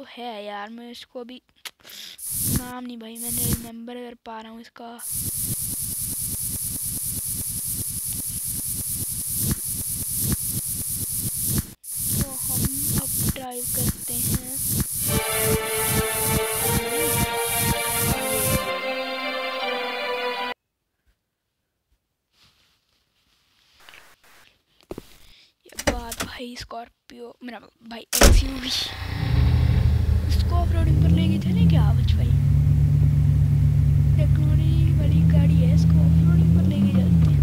तो है यार, मैं इसको अभी नाम नहीं भाई, मैंने रिमेंबर कर पा रहा हूँ इसका। तो हम अब ड्राइव करते हैं। बात भाई स्कॉर्पियो मेरा भाई एक्सयूवी इसको ऑफ़ रोडिंग पर लेके चले क्या आवच भाई? टेक्नोलॉजी वाली गाड़ी है, इसको ऑफ़ रोडिंग पर लेके चलते हैं।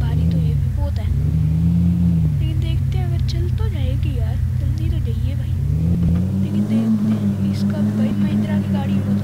भारी तो ये भी बहुत है। लेकिन देखते हैं, अगर चल तो जाएगी यार जल्दी तो जाइए भाई। लेकिन देखते हैं, इसका भाई महिंद्रा की गाड़ी बहुत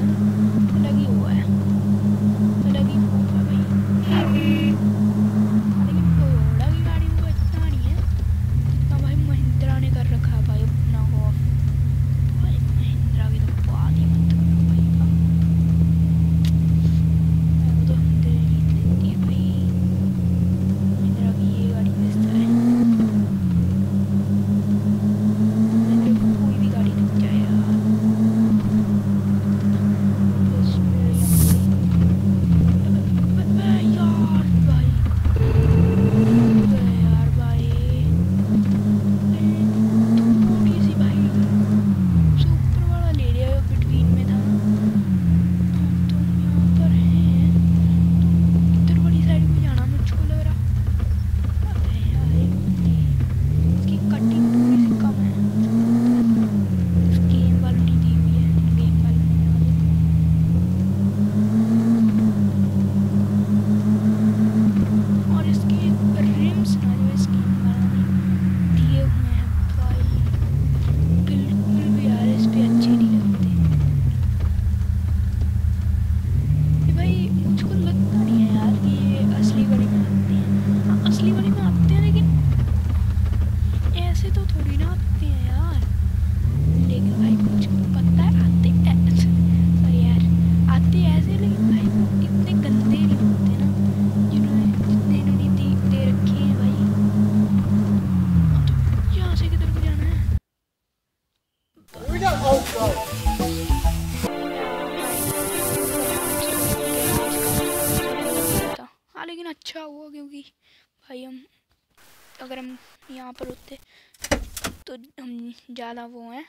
तो, हाँ लेकिन अच्छा हुआ क्योंकि भाई हम, अगर हम यहाँ पर होते तो हम ज़्यादा वो हैं।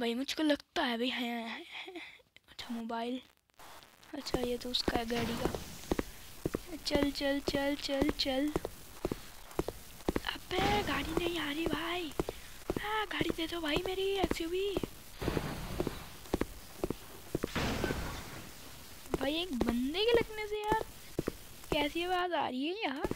भाई मुझको लगता है भाई है, अच्छा मोबाइल। अच्छा ये तो उसका है गाड़ी का। चल चल चल चल चल। अबे गाड़ी नहीं आ रही भाई। हाँ गाड़ी दे दो भाई मेरी एक्सयूवी भाई एक बंदे के लगने से यार कैसी आवाज़ आ रही है यार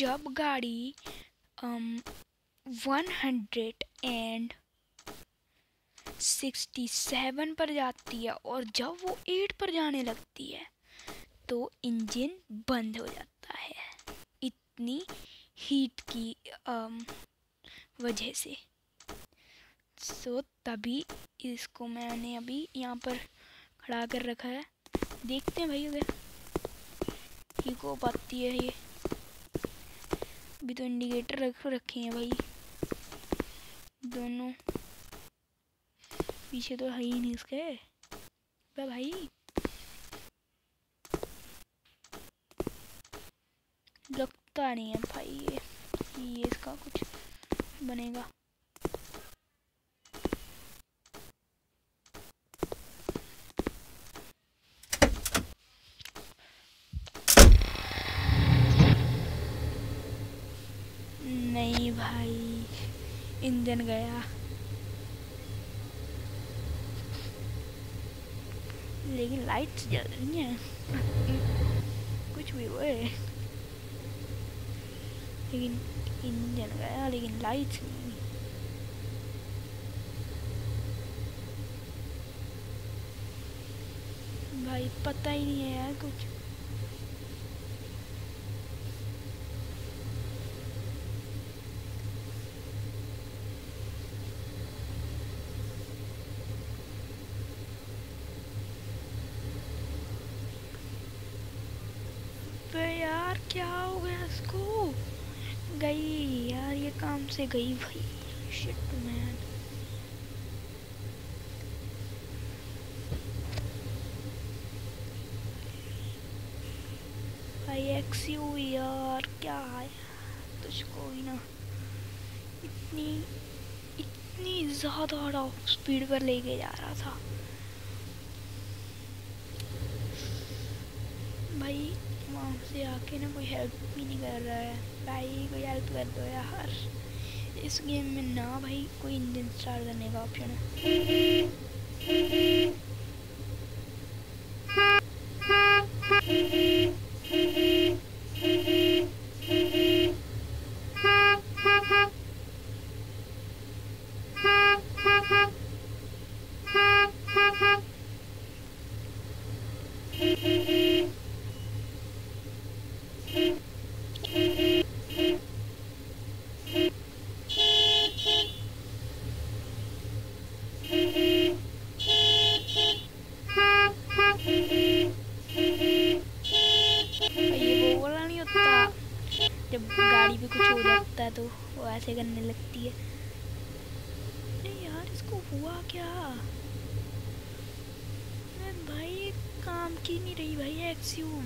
जब गाड़ी one hundred and sixty seven पर जाती है और जब वो एट पर जाने लगती है तो इंजन बंद हो जाता है। इतनी हीट की वजह से। सो so, तभी इसको मैंने अभी यहाँ पर खड़ा कर रखा है। देखते हैं भाई अगर ये को पाती है ये। अभी तो इंडिकेटर रख, रखे हैं भाई। दोनों। पीछे तो है ही नहीं इसके। भाई। लगता नहीं है भाई ये ये इसका कुछ बनेगा नहीं भाई इंजन गया। लेकिन लाइट्स जल रही हैं। कुछ भी हुए। लेकिन इंजन गया, लेकिन लाइट्स भाई पता ही नहीं है यार कुछ यार क्या हो गया इसको गई यार ये काम से गई भाई। शिट मैन भाई एक्सयू यार, क्या है? तुझको ही ना। इतनी इतनी ज़्यादा टॉप स्पीड पर लेके जा रहा था। भाई, वहाँ से आके ना कोई हेल्प भी नहीं कर रहा है। भाई, कोई हेल्प कर दो यार। इस गेम में ना भाई कोई इंजन स्टार्ट करने का ऑप्शन है जब गाड़ी पे कुछ हो जाता है तो वो ऐसे करने लगती है अरे यार इसको हुआ क्या भाई काम की नहीं रही भाई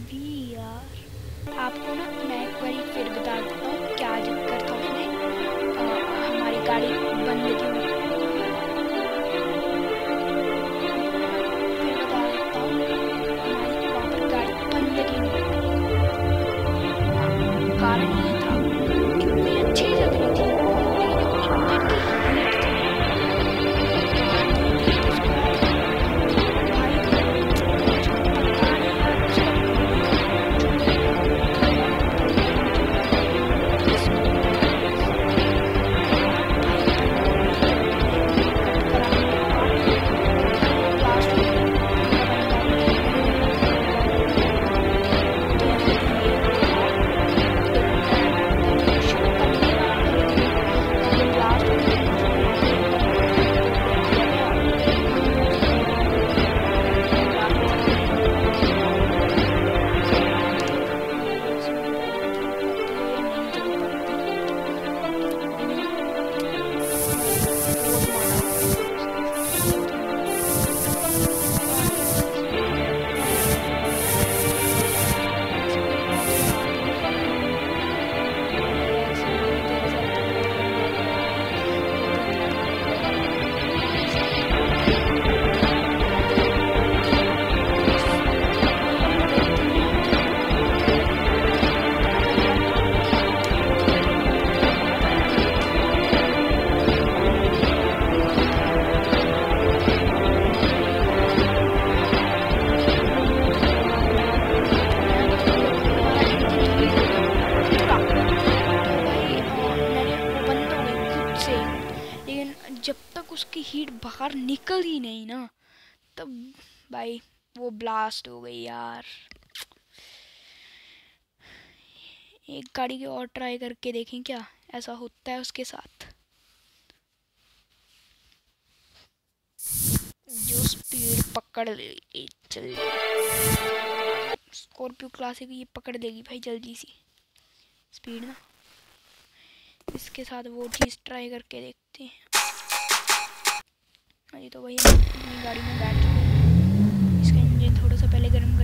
बाहर निकल ही नहीं ना। तब भाई वो ब्लास्ट हो गई यार। एक गाड़ी की और ट्राई करके देखें क्या ऐसा होता है उसके साथ। जो स्पीड पकड़ ले चल। स्कॉर्पियो क्लासिक ये पकड़ लेगी भाई जल्दी सी। स्पीड ना। इसके साथ वो चीज़ ट्राई करके देखते हैं। हाँ जी तो वही अपनी गाड़ी में बैठ चुके हैं इसका इंजन थोड़ा सा पहले गर्म कर